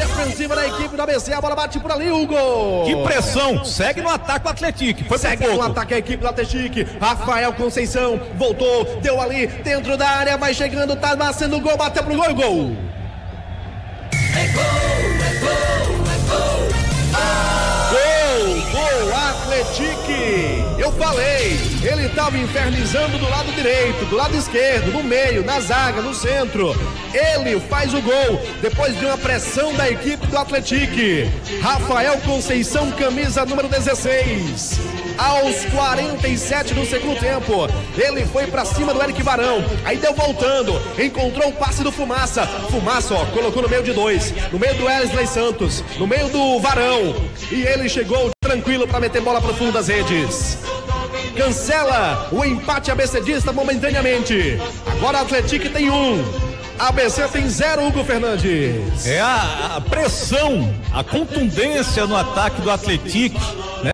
defensiva da equipe do ABC. A bola bate por ali, Hugo. Que pressão. Segue no ataque o Atlético. Foi Segue no ataque a equipe do Atlético. Rafael Conceição voltou, deu ali dentro da área, vai chegando, tá nascendo o gol, bateu pro gol e gol. É gol, é gol, é gol. Gol, gol, Atletique! Eu falei, ele estava infernizando do lado direito, do lado esquerdo, no meio, na zaga, no centro. Ele faz o gol depois de uma pressão da equipe do Atletique. Rafael Conceição, camisa número 16. Aos 47 do segundo tempo, ele foi para cima do Eric Varão. Aí deu voltando, encontrou o passe do Fumaça. Fumaça, ó, colocou no meio de dois, no meio do Wesley Santos, no meio do Varão. E ele chegou tranquilo para meter bola pro fundo das redes. Cancela o empate abecedista momentaneamente. Agora o Atlético tem um. ABC tem zero, Hugo Fernandes. É a, a pressão, a contundência no ataque do Atlético, né?